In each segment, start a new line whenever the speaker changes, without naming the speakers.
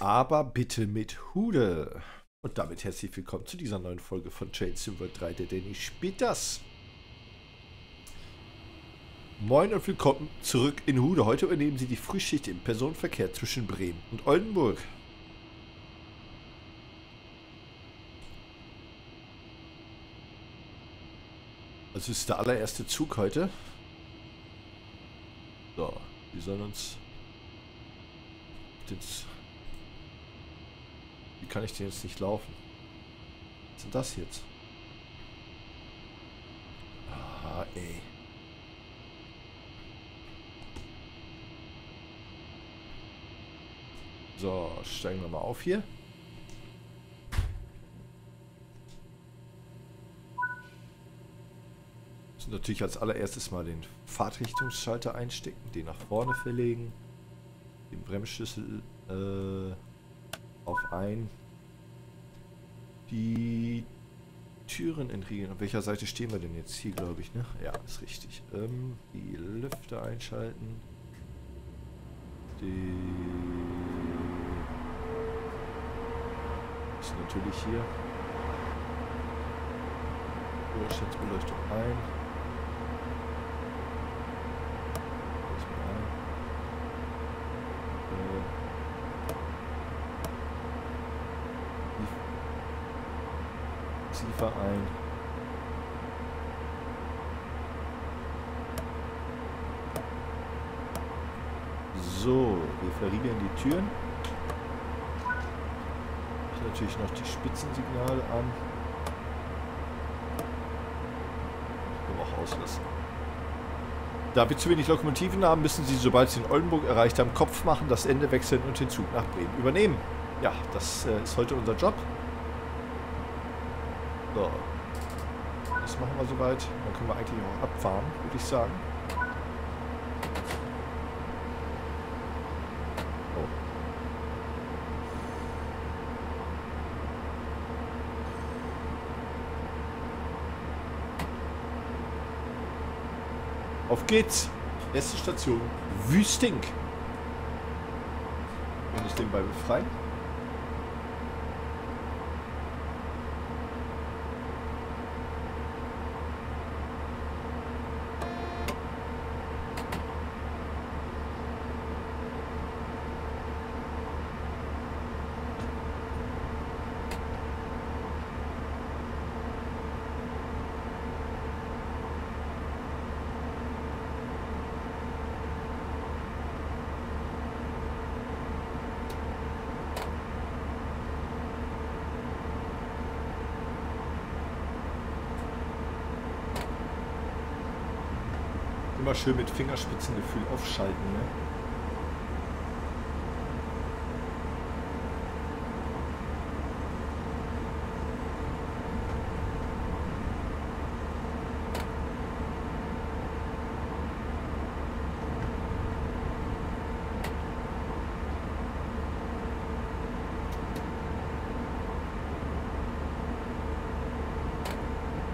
aber bitte mit Hude. Und damit herzlich willkommen zu dieser neuen Folge von Chain Silver 3. Der Danny spielt das. Moin und willkommen zurück in Hude. Heute übernehmen Sie die Frühschicht im Personenverkehr zwischen Bremen und Oldenburg. Das ist der allererste Zug heute. So, wir sollen uns jetzt wie kann ich denn jetzt nicht laufen? Was ist das jetzt? Ah, ey. So, steigen wir mal auf hier. Natürlich als allererstes mal den Fahrtrichtungsschalter einstecken, den nach vorne verlegen, den Bremsschlüssel äh, auf ein. Die Türen entriegeln. Auf welcher Seite stehen wir denn jetzt? Hier, glaube ich, ne? Ja, ist richtig. Ähm, die Lüfter einschalten. Die... Ist natürlich hier. Überstandsbeleuchtung ein. Verein. So, wir verriegeln die Türen. Ich natürlich noch die Spitzensignale an. Ich auch auslassen. Da wir zu wenig Lokomotiven haben, müssen sie, sobald sie in Oldenburg erreicht haben, Kopf machen, das Ende wechseln und den Zug nach Bremen übernehmen. Ja, das äh, ist heute unser Job. So. Das machen wir soweit. Dann können wir eigentlich auch abfahren, würde ich sagen. Oh. Auf geht's! Erste Station, Wüstink. Wenn ich den bei befreien. Immer schön mit Fingerspitzengefühl aufschalten, ne?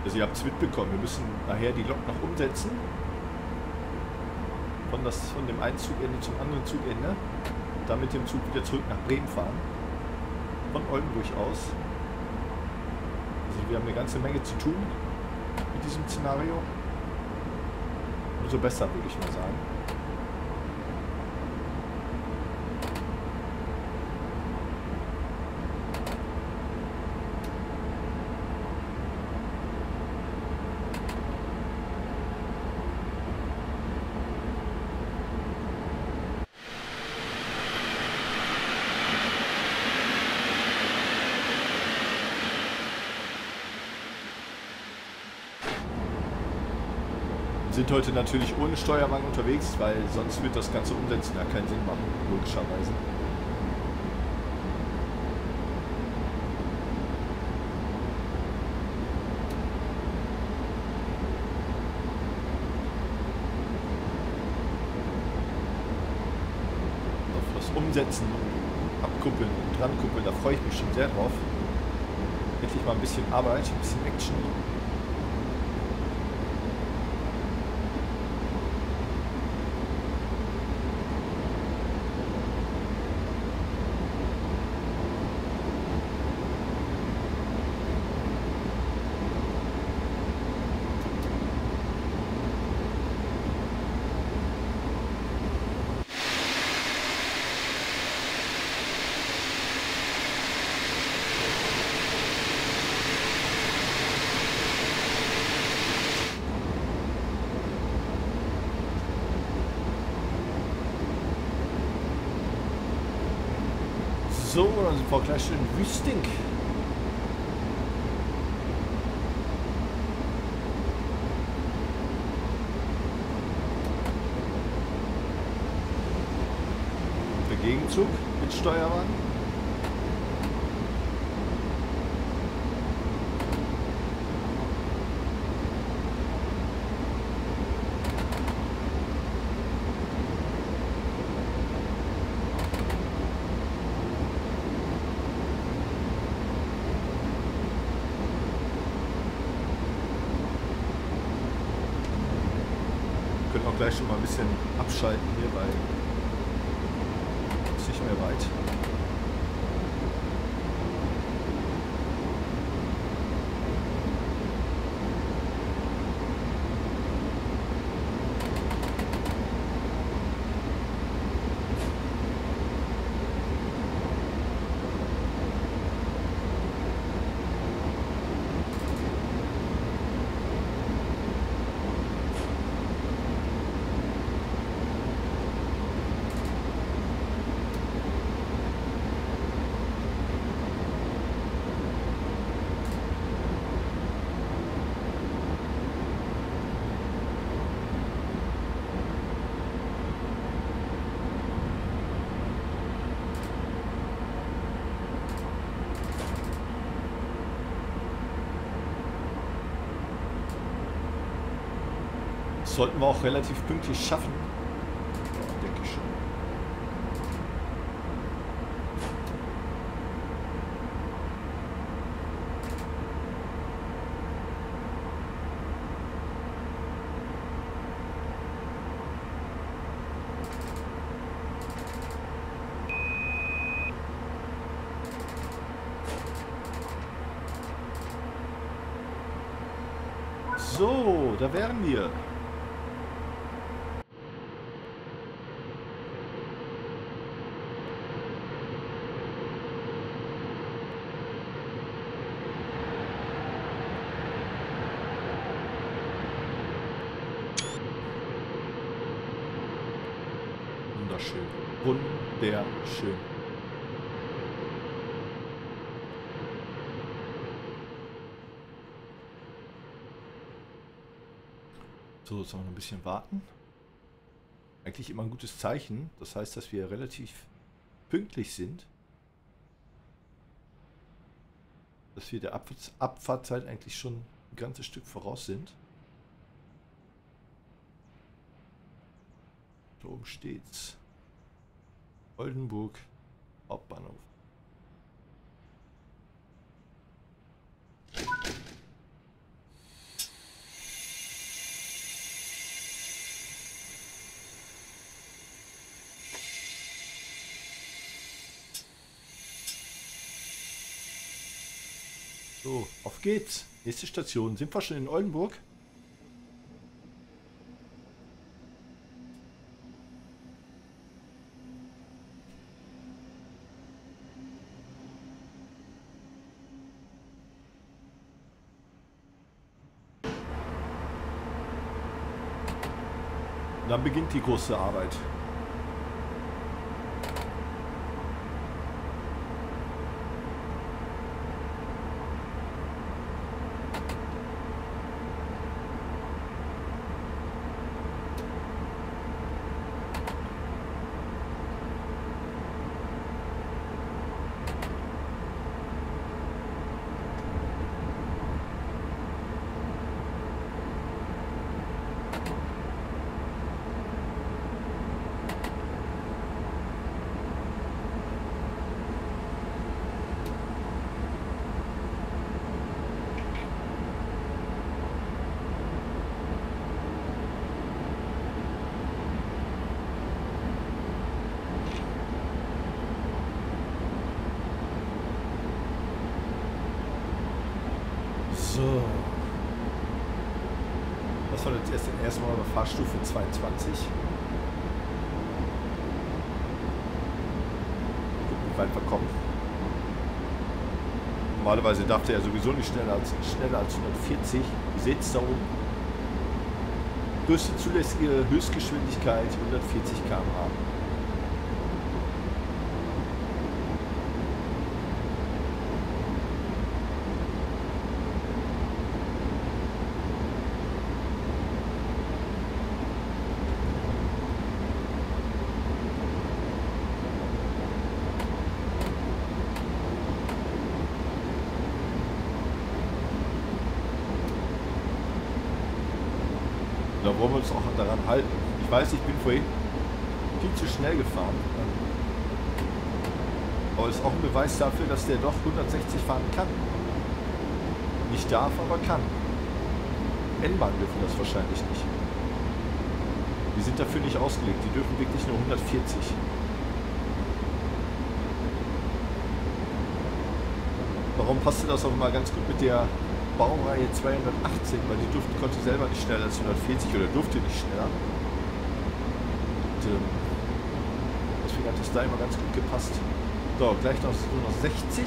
Also ihr habt es mitbekommen, wir müssen nachher die Lok noch umsetzen von, das, von dem einen Zugende zum anderen Zugende und dann mit dem Zug wieder zurück nach Bremen fahren. Von Oldenburg aus. Also wir haben eine ganze Menge zu tun mit diesem Szenario. Umso besser, würde ich mal sagen. Sind heute natürlich ohne Steuerwagen unterwegs, weil sonst wird das ganze Umsetzen ja keinen Sinn machen, logischerweise. Auf das Umsetzen, Abkuppeln und Drankuppeln, da freue ich mich schon sehr drauf. Endlich mal ein bisschen Arbeit, ein bisschen Action. So, dann sind wir gleich in Wüsting. Der Gegenzug mit Steuerwagen. Gleich schon mal ein bisschen abschalten hier, weil es nicht mehr weit. Sollten wir auch relativ pünktlich schaffen. Ja, denke ich schon. So, da wären wir. Jetzt noch ein bisschen warten. Eigentlich immer ein gutes Zeichen. Das heißt, dass wir relativ pünktlich sind. Dass wir der Abfahrtzeit eigentlich schon ein ganzes Stück voraus sind. Da oben steht's. Oldenburg Hauptbahnhof. Auf geht's. Nächste Station. Sind wir schon in Oldenburg? dann beginnt die große Arbeit. Fahrstufe 22. Gucken, wie weit wir kommen. Normalerweise der ja sowieso nicht schneller als, schneller als 140. Ihr seht es da oben. Größte zulässige Höchstgeschwindigkeit 140 km/h. da wollen wir uns auch daran halten. Ich weiß, ich bin vorhin viel zu schnell gefahren. Aber es ist auch ein Beweis dafür, dass der doch 160 fahren kann. Nicht darf, aber kann. N-Bahn dürfen das wahrscheinlich nicht. Die sind dafür nicht ausgelegt. Die dürfen wirklich nur 140. Warum passte das auch mal ganz gut mit der Baureihe 218? Weil die durfte, konnte selber nicht schneller als 140 oder durfte nicht schneller. Und, ähm, deswegen hat es da immer ganz gut gepasst. So, gleich noch, noch 60.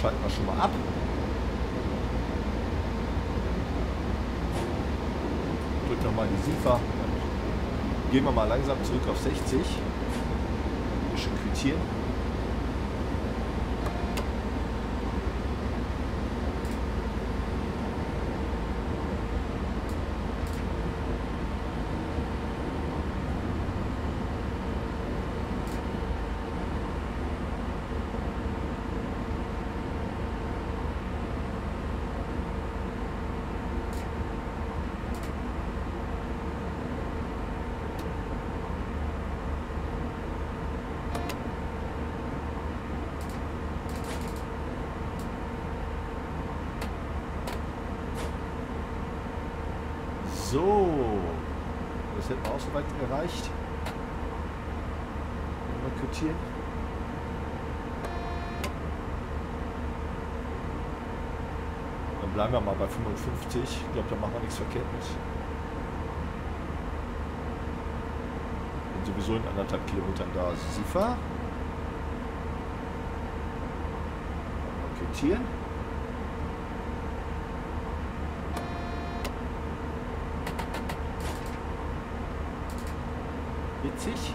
Schalten wir schon mal ab. Drück nochmal die SIFA. Gehen wir mal langsam zurück auf 60行。Auch soweit erreicht. Mal quittieren. Dann bleiben wir mal bei 55. Ich glaube, da machen wir nichts verkehrt mit. Bin sowieso in anderthalb Kilometern da. Sifa. Mal witzig.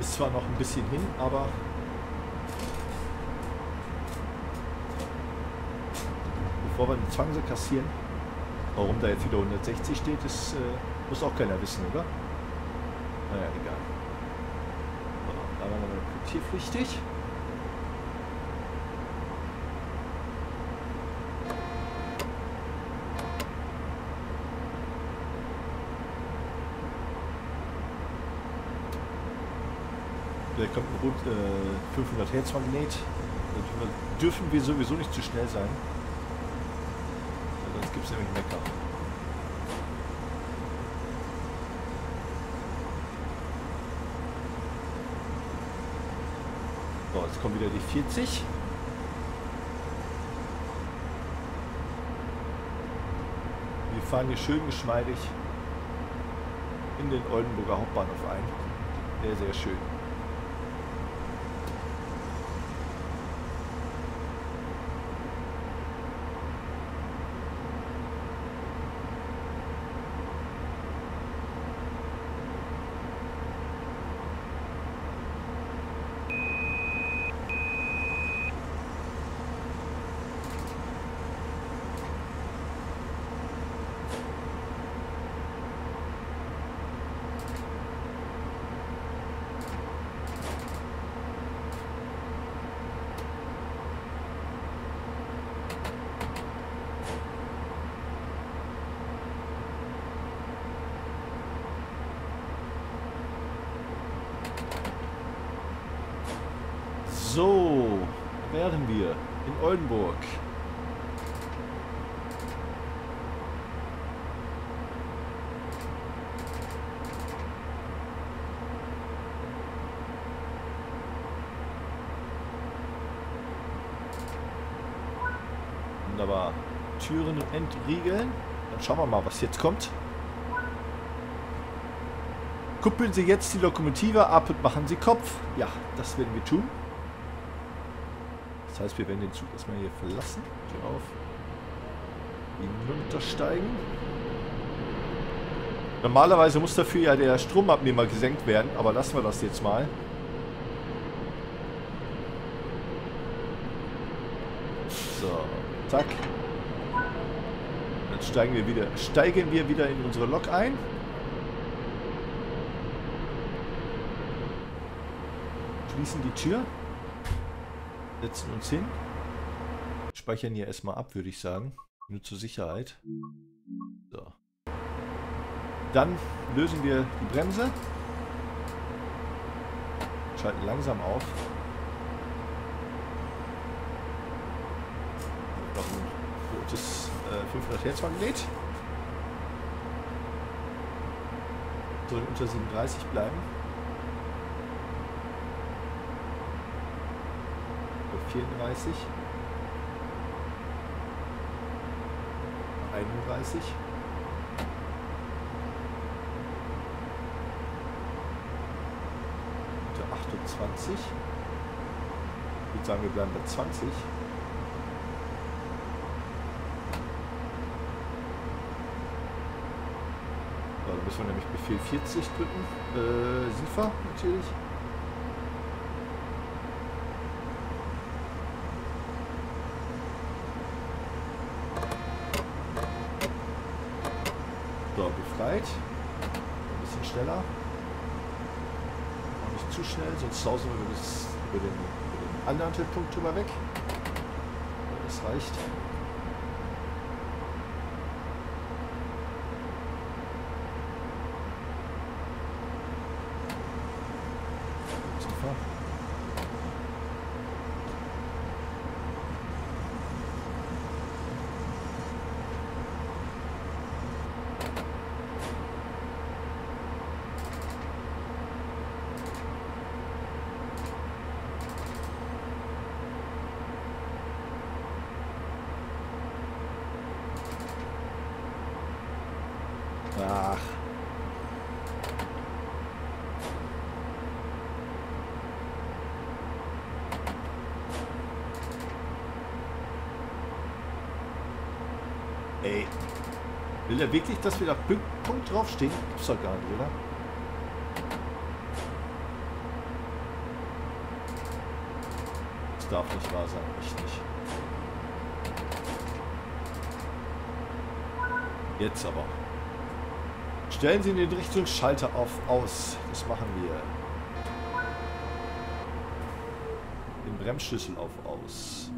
Ist zwar noch ein bisschen hin, aber bevor wir Zwang so kassieren, Warum da jetzt wieder 160 steht, das äh, muss auch keiner wissen, oder? Naja, egal. So, da waren wir quitierpflichtig. Da kommt ein rund äh, 500 Hertz Magnet. Dürfen wir sowieso nicht zu schnell sein gibt es nämlich Mecker. So, jetzt kommt wieder die 40. Wir fahren hier schön geschmeidig in den Oldenburger Hauptbahnhof ein. Sehr, sehr schön. So, werden wir in Oldenburg. Wunderbar. Türen entriegeln. Dann schauen wir mal, was jetzt kommt. Kuppeln Sie jetzt die Lokomotive ab und machen Sie Kopf. Ja, das werden wir tun. Das heißt, wir werden den Zug erstmal hier verlassen. Tür auf. Hinuntersteigen. Normalerweise muss dafür ja der Stromabnehmer gesenkt werden, aber lassen wir das jetzt mal. So, zack. Dann steigen wir wieder, steigen wir wieder in unsere Lok ein. Schließen die Tür. Setzen uns hin. Speichern hier erstmal ab, würde ich sagen. Nur zur Sicherheit. So. Dann lösen wir die Bremse. Schalten langsam auf. Noch ein rotes äh, 500 Hertz Magnet. Sollen unter 37 bleiben. 34. 31. Unter 28. Ich würde sagen, wir bleiben bei 20. So, da müssen wir nämlich Befehl 40 drücken. Äh, SIFA natürlich. befreit. Ein bisschen schneller. Auch nicht zu schnell, sonst sausen wir über, das, über, den, über den anderen Punkt drüber weg. Das reicht. Ach. Ey. Will er wirklich, dass wir da Punkt draufstehen? Gibt's doch gar nicht, oder? Das darf nicht wahr sein. Echt nicht. Jetzt aber. Stellen Sie den Richtungsschalter auf aus. Das machen wir. Den Bremsschlüssel auf aus.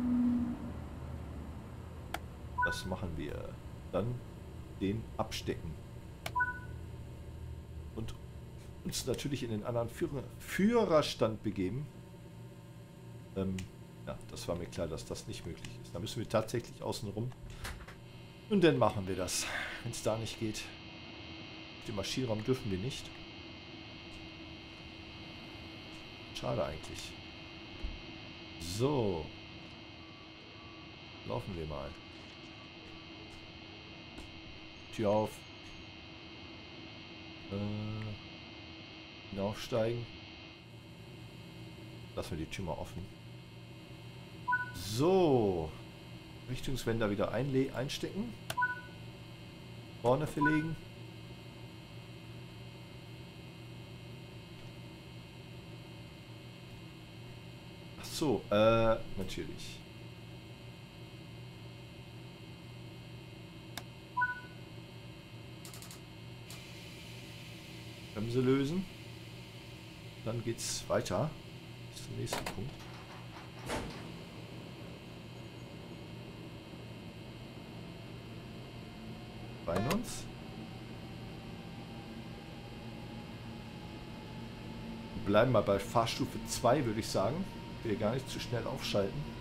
Das machen wir. Dann den abstecken. Und uns natürlich in den anderen Führer Führerstand begeben. Ähm, ja, das war mir klar, dass das nicht möglich ist. Da müssen wir tatsächlich außen rum. Und dann machen wir das, wenn es da nicht geht. Den Maschinenraum dürfen wir nicht. Schade eigentlich. So. Laufen wir mal. Tür auf. Äh, hinaufsteigen. Lassen wir die Tür mal offen. So. Richtungswender wieder einstecken. Vorne verlegen. so, äh, natürlich. Bremse lösen. Dann geht's weiter. Das ist der nächste Punkt. Bei uns. bleiben wir bei Fahrstufe 2, würde ich sagen will gar nicht zu schnell aufschalten.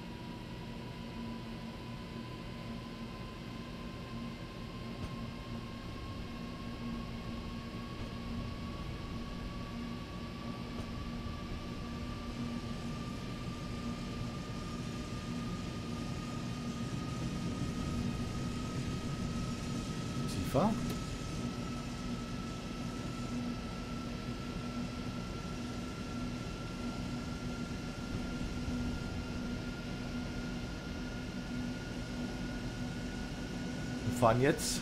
Fahren jetzt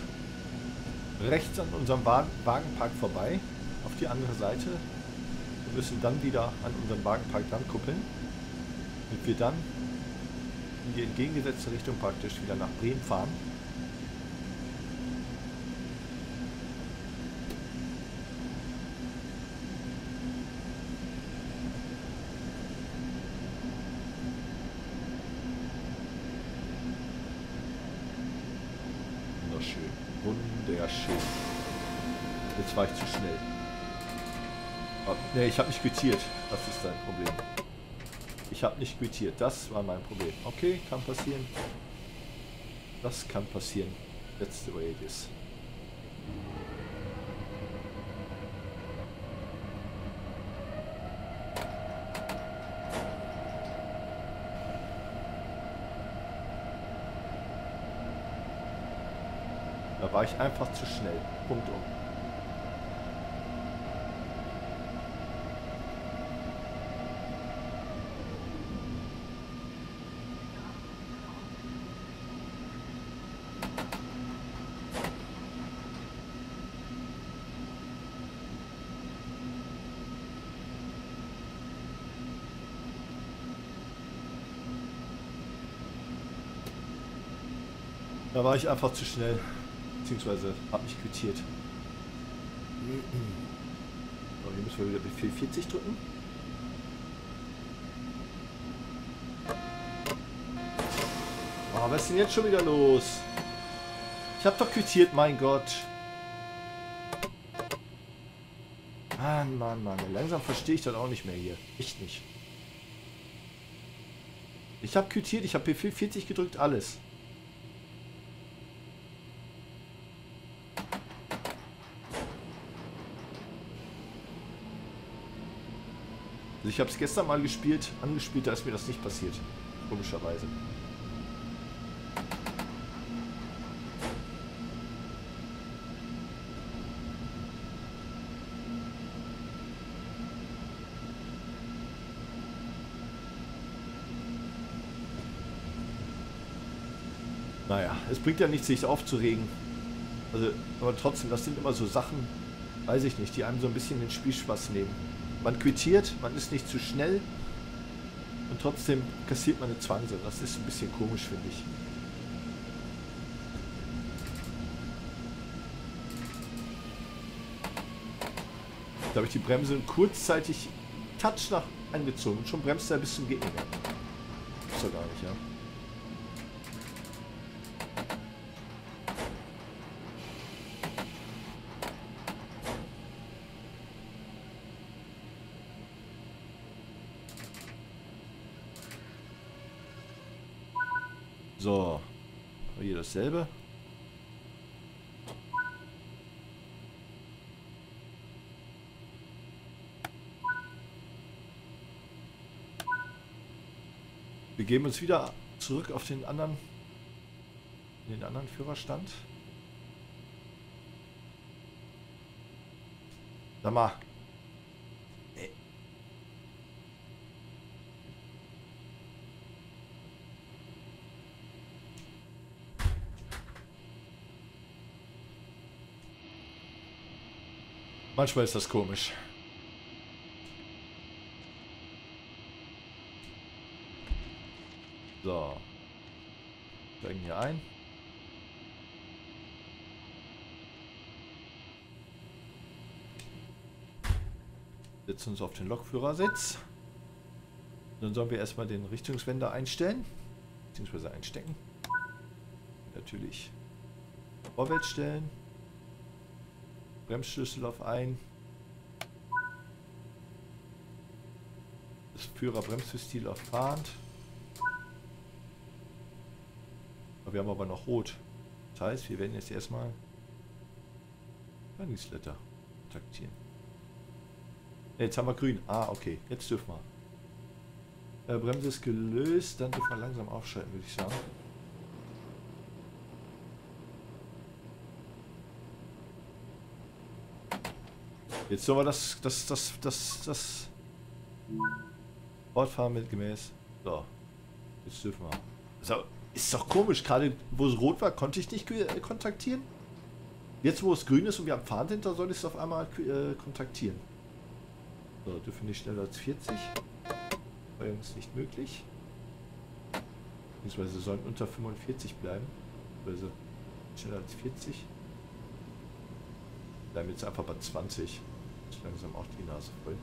rechts an unserem Wagenpark vorbei, auf die andere Seite. Wir müssen dann wieder an unserem Wagenpark dran kuppeln, damit wir dann in die entgegengesetzte Richtung praktisch wieder nach Bremen fahren. Jetzt war ich zu schnell. Oh, ne, ich habe nicht quittiert. Das ist dein Problem. Ich habe nicht quittiert. Das war mein Problem. Okay, kann passieren. Das kann passieren. That's the way it is. Da war ich einfach zu schnell. Punkt um. Da war ich einfach zu schnell. Beziehungsweise habe mich quittiert. So, hier müssen wir wieder Befehl 40 drücken. Oh, was ist denn jetzt schon wieder los? Ich habe doch quittiert, mein Gott. Mann, Mann, Mann. Langsam verstehe ich das auch nicht mehr hier. Echt nicht. Ich habe quittiert, ich habe Befehl 40 gedrückt, alles. Also ich habe es gestern mal gespielt, angespielt, da ist mir das nicht passiert. Komischerweise. Naja, es bringt ja nichts, sich aufzuregen. Also, aber trotzdem, das sind immer so Sachen, weiß ich nicht, die einem so ein bisschen den Spielspaß nehmen. Man quittiert, man ist nicht zu schnell und trotzdem kassiert man eine Zwanse. Das ist ein bisschen komisch, finde ich. Da habe ich die Bremse kurzzeitig Touch nach angezogen und schon bremst er bis zum Gegner. Ist ja gar nicht, ja. So. Hier dasselbe. Wir geben uns wieder zurück auf den anderen, den anderen Führerstand. Sag mal, Manchmal ist das komisch. So. Steigen hier ein. Setzen uns auf den Lokführersitz. Dann sollen wir erstmal den Richtungswender einstellen. Beziehungsweise einstecken. Natürlich vorwärts stellen. Bremsschlüssel auf ein. Das Führerbremssystem auf fahrend. Wir haben aber noch rot. Das heißt, wir werden jetzt erstmal Newsletter taktieren. Jetzt haben wir grün. Ah, okay. Jetzt dürfen wir. Äh, Bremse ist gelöst. Dann dürfen wir langsam aufschalten, würde ich sagen. Jetzt sollen wir das, das, das, das, das Fortfahren mit gemäß. So. Jetzt dürfen wir. So. Ist doch komisch, gerade wo es rot war, konnte ich nicht äh, kontaktieren. Jetzt, wo es grün ist und wir am Fahren sind, da soll ich es auf einmal äh, kontaktieren. So, dürfen nicht schneller als 40. Steuerung ist nicht möglich. Beziehungsweise sollen unter 45 bleiben. Also schneller als 40. Bleiben jetzt einfach bei 20. Ist langsam auch die Nase voll.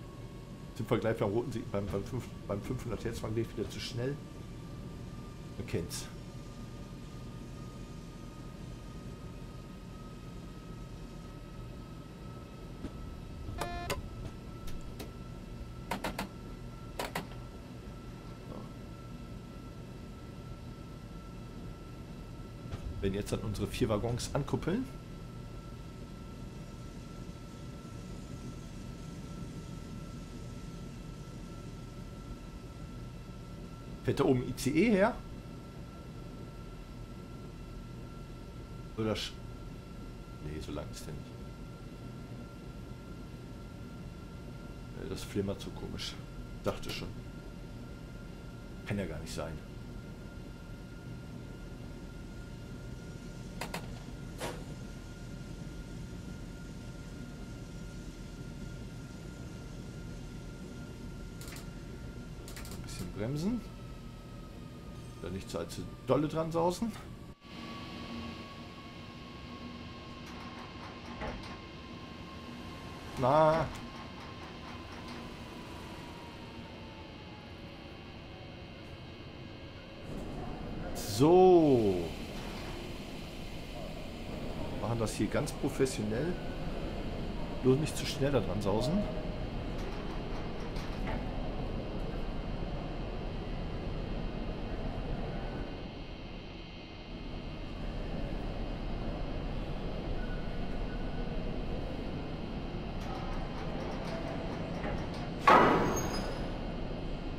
Im Vergleich beim roten beim, beim, 5, beim 500 Hertz Magnet wieder zu schnell. Man kennt's. Wenn jetzt dann unsere vier Waggons ankuppeln. Fährt da oben ICE her? Oder... Sch nee, so lang ist der nicht. Das flimmert so komisch. Dachte schon. Kann ja gar nicht sein. Ein bisschen bremsen nicht so allzu dolle dran sausen. Na. So. Machen das hier ganz professionell. Bloß nicht zu schnell da dran sausen.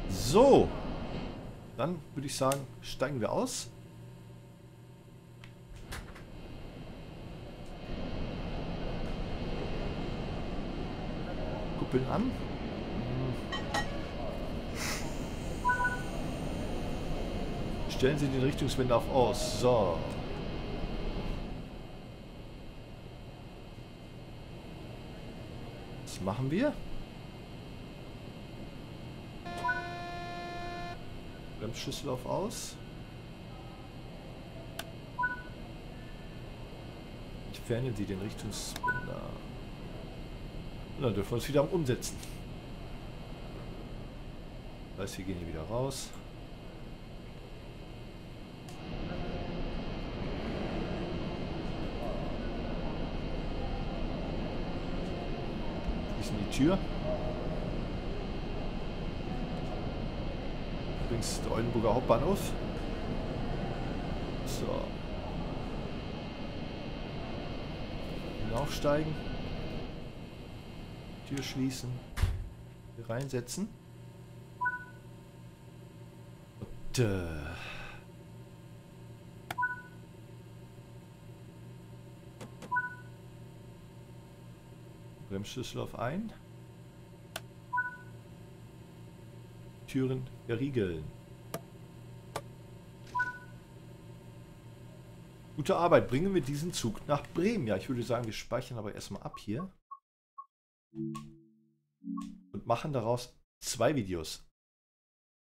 So. Dann würde ich sagen, steigen wir aus. Kuppeln an. Stellen Sie den Richtungswender auf aus. So. Was machen wir? Bremsschlüssel auf aus. Entfernen Sie den Richtungsspender. Und dann dürfen wir uns wieder am Umsetzen. Das heißt, wir gehen hier wieder raus. Schließen die Tür. Der Oldenburger Hauptbahnhof. So. Hinaufsteigen. Tür schließen. Hier reinsetzen. Und, äh Bremsschlüssel auf ein. Türen verriegeln. Gute Arbeit. Bringen wir diesen Zug nach Bremen. Ja, ich würde sagen, wir speichern aber erstmal ab hier. Und machen daraus zwei Videos.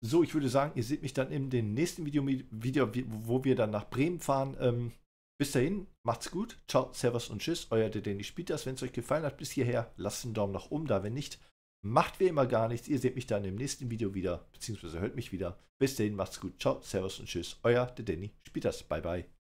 So, ich würde sagen, ihr seht mich dann in dem nächsten Video, Video wo wir dann nach Bremen fahren. Ähm, bis dahin, macht's gut. Ciao, Servus und Tschüss. Euer Denny spielt das. Wenn es euch gefallen hat bis hierher, lasst einen Daumen nach oben da. Wenn nicht, Macht wie immer gar nichts. Ihr seht mich dann im nächsten Video wieder, beziehungsweise hört mich wieder. Bis dahin, macht's gut. Ciao, Servus und Tschüss. Euer der Danny. Spielt das. Bye, bye.